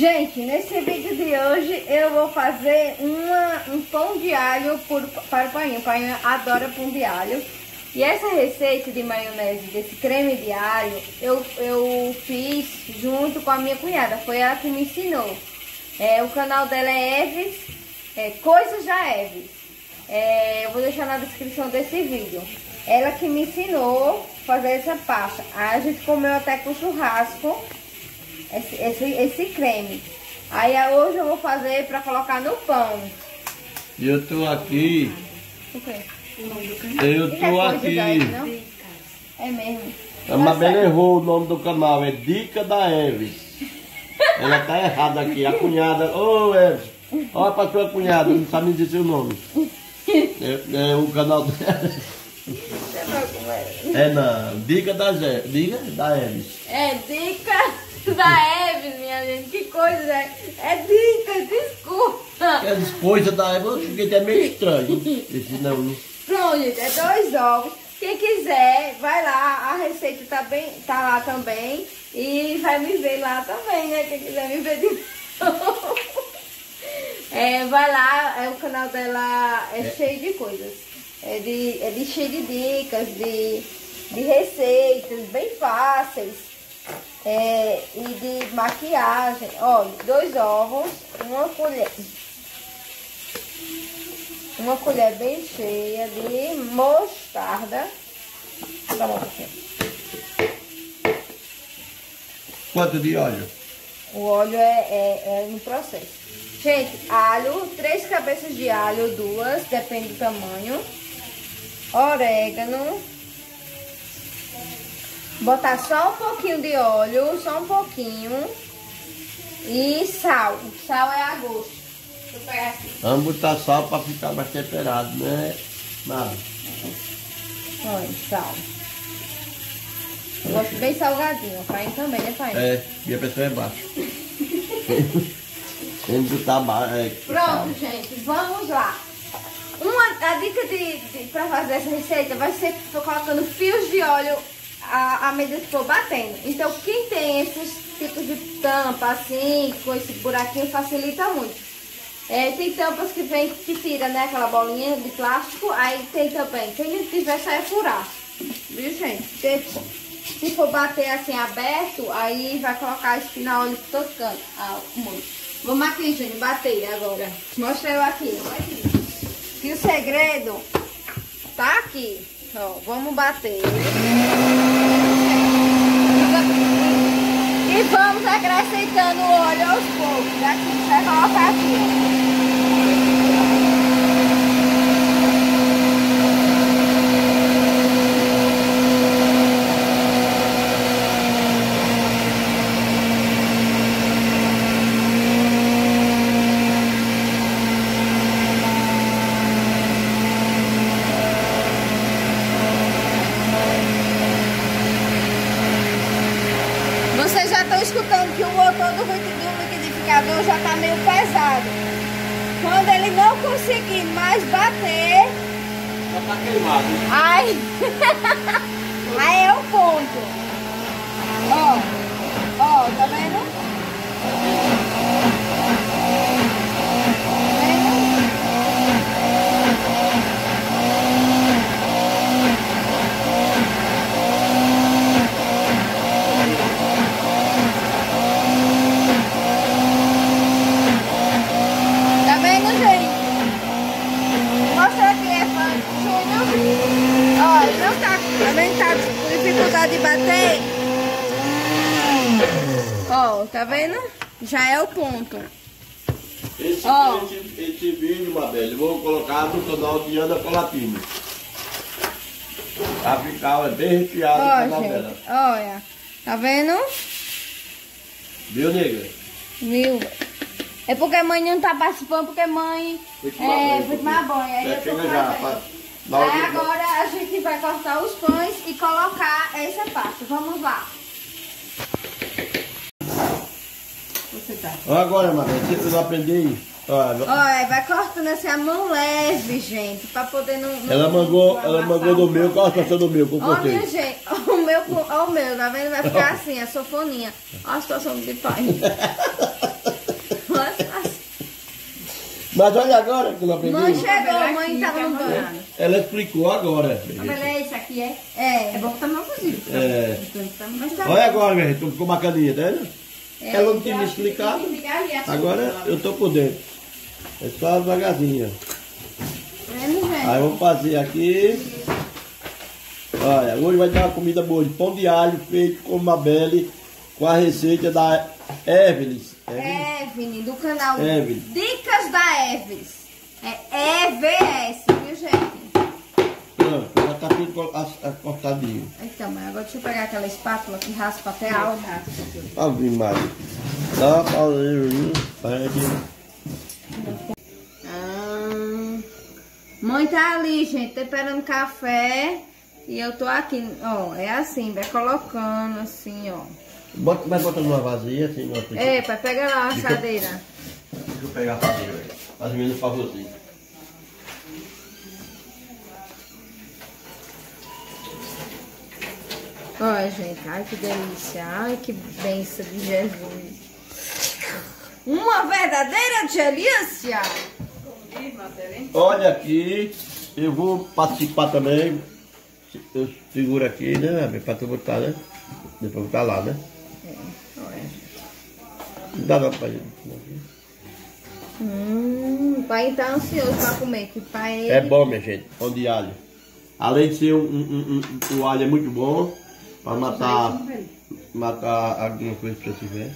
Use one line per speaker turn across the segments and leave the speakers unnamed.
Gente, nesse vídeo de hoje eu vou fazer uma, um pão de alho por, para o pai. O pai adora pão de alho. E essa receita de maionese, desse creme de alho, eu, eu fiz junto com a minha cunhada. Foi ela que me ensinou. É, o canal dela é Eves, é, Coisas da Eves. É, eu vou deixar na descrição desse vídeo. Ela que me ensinou fazer essa pasta. A gente comeu até com churrasco esse, esse, esse creme. Aí hoje eu vou fazer para colocar no pão.
E eu tô aqui.
O quê?
Eu tô aqui.
É mesmo.
A Mabel errou o nome do canal, é Dica da Eves. Ela tá errada aqui, a cunhada. Ô Eves, olha pra tua cunhada, não sabe me dizer o nome. É, é o canal dela. É não, Dica da, Zé, Dica da Eves.
É Dica da Eve, minha gente. Que coisa, né? É dica, desculpa.
É coisa da Eve, eu fiquei até meio estranho. Esse não.
Pronto, gente, é dois ovos. Quem quiser, vai lá, a receita tá, bem, tá lá também. E vai me ver lá também, né? Quem quiser me ver de novo. É, vai lá, é, o canal dela é, é, cheio de coisas. É de, é de cheio de dicas, de, de receitas bem fáceis é, e de maquiagem. Olha, dois ovos, uma colher. Uma colher bem cheia de mostarda. Dá uma
Quanto de óleo?
O óleo é, é, é no processo. Gente, alho, três cabeças de alho, duas, depende do tamanho. Orégano, Botar só um pouquinho de óleo, só um pouquinho. E sal. Sal é a gosto.
Vamos botar sal para ficar mais temperado, né? Nada.
Olha, sal. Eu gosto bem salgadinho. O pai também, né, pai?
É, e a pessoa é baixa. Tem que botar baixo. É,
Pronto, sal. gente, vamos lá. Uma, a dica de, de, para fazer essa receita vai ser colocando fios de óleo a, medida que for batendo. Então, quem tem esses tipos de tampa assim, com esse buraquinho, facilita muito. É, tem tampas que vem, que tira, né, aquela bolinha de plástico, aí tem também. Quem não tiver, é furar. Viu, gente? Se, se for bater assim aberto, aí vai colocar espinal todo canto. Ah, muito. Vamos aqui, gente, bater agora. Mostra eu aqui. E o segredo tá aqui. Ó, vamos bater. E vamos acrescentando o óleo aos poucos. Aqui, vai colocar aqui. escutando que o motor do, está meio pesado. Quando ele não conseguir mais bater...
Já está queimado.
Aí, aí é o ponto. Ó, ó, tá vendo? de bater. Ó, tá vendo? Já é o ponto.
Esse, Ó. esse, esse vídeo, Mabel, vou colocar no canal de Ana Colatina. Pra ficar bem recheado
Ó, o canal gente, dela. Olha, tá vendo?
Viu, nega?
Viu? É porque a mãe não tá participando, porque a mãe foi tomar é, banho. Foi tomar banho. Aí
chega já,
Aí agora a gente vai cortar os pães e colocar essa pasta. Vamos lá.
Tá. Agora, Maria, você não aprendeu
Olha, Olha, vai cortando assim a mão leve, gente, pra poder não. não
ela mangou, ela mangou do meu, qual a situação do meu?
Com Ó, minha gente, o meu, ó, o meu, tá vendo? Vai ficar assim, a sofoninha. Olha a situação do pai.
Mas olha agora que eu aprendi.
Mãe chegou, a mãe tava no banho.
Ela explicou agora.
Olha, esse aqui é.
É.
É bom que tá mal cozido.
É.
Tá
Mas tá
Olha agora, minha gente, como ficou bacaninha, tá vendo?
É,
Ela não tinha me explicado. Agora eu tô por dentro. É só devagarzinho.
Gente?
Aí vamos fazer aqui. Olha, hoje vai ter uma comida boa de pão de alho feito com Mabelle com a receita da Evelyn. Evelyn?
Evelyn, do canal
Evelyn.
Dicas da Eves. É EVS, viu, gente?
Tá tudo cortadinho.
Então, mas agora deixa eu pegar aquela espátula que raspa até a alma.
Ave Maria. Dá uma pausinha, pede.
Ah, mãe tá ali, gente, temperando café. E eu tô aqui, ó, é assim, vai colocando assim, ó.
Bota, vai botando uma vazia, assim, coisa.
É, pai, pega lá a assadeira.
Deixa eu pegar a fadeira, velho. Faz menos pra
Olha, gente, ai que delícia, ai que benção de Jesus. Uma verdadeira delícia!
Olha aqui, eu vou participar também. Eu seguro aqui, né, pra tu botar, né? Depois botar lá, né? Não dá não pra gente.
Hum, o pai tá ansioso pra comer, que pai.
É bom, minha gente, pão de alho. Além de ser um, um, um- o alho é muito bom pra matar, matar alguma coisa que você tiver.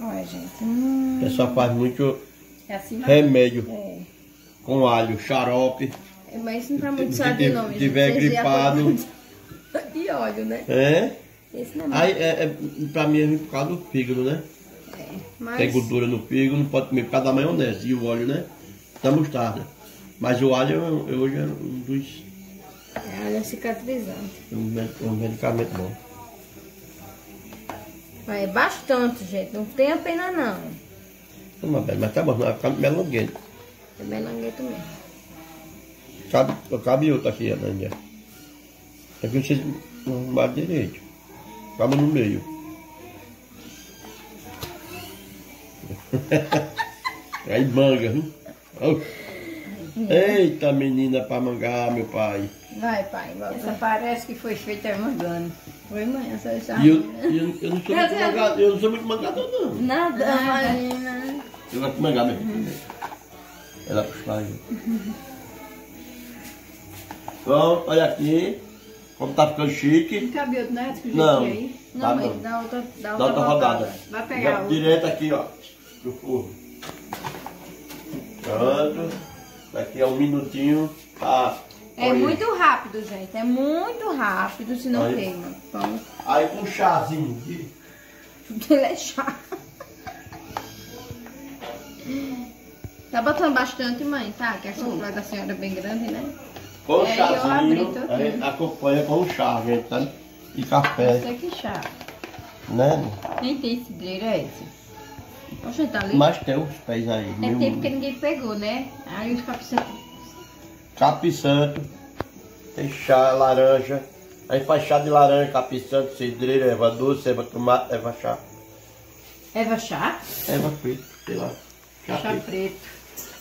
Olha, gente, hum,
O pessoal faz muito
É assim,
remédio
é.
com alho, xarope.
É, Mas isso não tá muito
Se
sábio
tiver-
não, gente.
tiver gripado.
De óleo, né?
É?
Esse não é
Aí, é, é, pra mim é por causa do fígado, né?
Mas,
Tem gordura no fígado, não pode comer por causa da maionese. E o óleo, né? Da mostarda. Mas o alho é- é- hoje é um dos
é óleo cicatrizante.
um, me- um medicamento bom.
Mas é bastante, gente. Não tenha pena, não.
Bem, mas tá bom, não vai ficar melanguento.
É melangueto mesmo.
Cabe, cabe outro aqui, Anânia. É que vocês não arrumaram direito. Cabe no meio. Aí manga, viu? Eita menina pra mangar, meu pai.
Vai, pai,
Essa parece que foi feita mangando.
Oi, mãe, essa já...
E eu, e eu, eu não sou muito mangador, eu não sou muito mangador, não.
Nada, imagina.
Eu gosto de mangar mesmo. Ela puxa aí. Pronto, olha aqui. Como tá ficando chique.
Não cabe outro, né? Que
Não.
aí.
Não,
Tá
mãe,
bom.
dá outra, dá
Dá
outra,
outra rodada.
Vai pegar
Já. Direto aqui, ó. Pro forno. Pronto. Daqui a um minutinho tá.
É
olha.
muito rápido, gente. É muito rápido, senão
Olha.
queima. Então,
Aí com um chazinho aqui.
tudo ele é chato. Tá botando bastante, mãe, tá? Que a sofá da senhora é bem grande, né?
Com
É, eu abri
chazinho. Aí acompanha com chá, gente, sabe? E café,
Isso aqui chá.
né?
Nem tem cidreira é esse.
Oxe, tá ali.
Mas tem uns pés aí.
É tempo que ninguém pegou, né? Aí os capis
Capim santo, tem chá, laranja. Aí faz chá de laranja, capim santo, cidreira, erva doce, erva tomate, erva chá,
Eva chá?
erva preta, sei lá. Chá,
Chá
preto.
preto.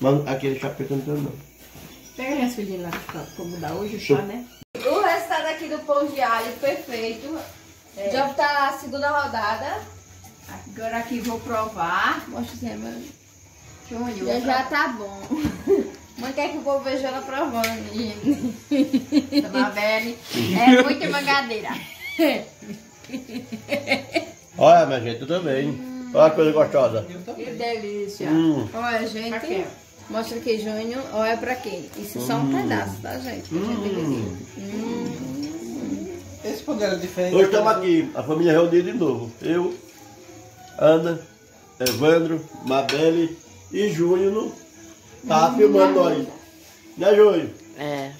Mas aquele chá preto eu não tenho não.
Pega minhas filhinhas lá pra mudar hoje o chá, né?
O resultado aqui do pão de alho, perfeito. Já tá a segunda rodada.
Agora aqui vou provar.
Mostra assim, mãe.
Júnior.
Já já tá bom. Mãe quer que o povo veja ela provando.
Dona Belle. É muita mangadeira.
Olha, minha gente, tudo bem. Olha que coisa gostosa.
Que delícia.
Hum.
Olha, gente. Mostra aqui, Júnior. Olha pra quê? Isso é só um pedaço, tá, gente? Gente divide.
Esse pão era diferente.
Hoje estamos aqui, a família reunida de novo. Eu, Ana, Evandro, Mabelle e Júnior tá filmando nós. Né, Júnior?
É,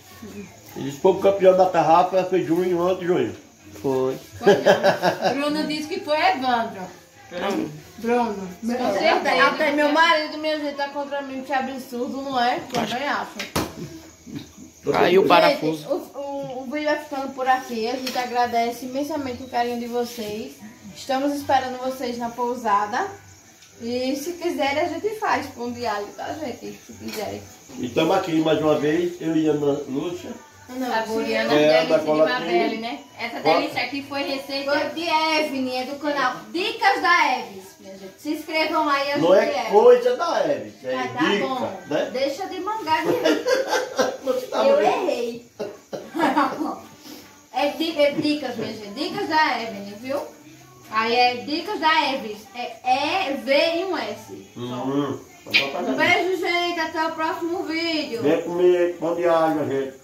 Eles foram campeão da tarrafa, foi Júnior ontem, Júnior.
foi.
Bruno disse que foi Evandro. Bruno. Com
Até,
certeza.
até meu marido me ajeita contra mim, que é absurdo, não é? Também acho.
Aí o
Gente,
parafuso.
o, o, o vídeo vai ficando por aqui. A gente agradece imensamente o carinho de vocês. Estamos esperando vocês na pousada. E se quiserem, a gente faz pão de alho, tá, gente? Se quiserem.
E estamos aqui mais uma vez, eu e a Ana Lúcia.
Saboreando
É,
as
da
delícias de. Mabelle, né? Essa delícia aqui foi receita.
Foi de Evelyn, é do canal Dicas da Eves, minha gente. Se inscrevam lá e
Não
ajudem
é
ela.
coisa da Eves, é
Ah, tá
dica,
bom.
né?
Deixa de mangar de
tá
Eu errei. é, di- é dicas, minha gente. Dicas da Evelyn, viu? Aí é dicas da Eves. É E, V e um S.
Hum, bota
Um beijo, gente. Até o próximo vídeo.
Vem comer pão de alho, gente.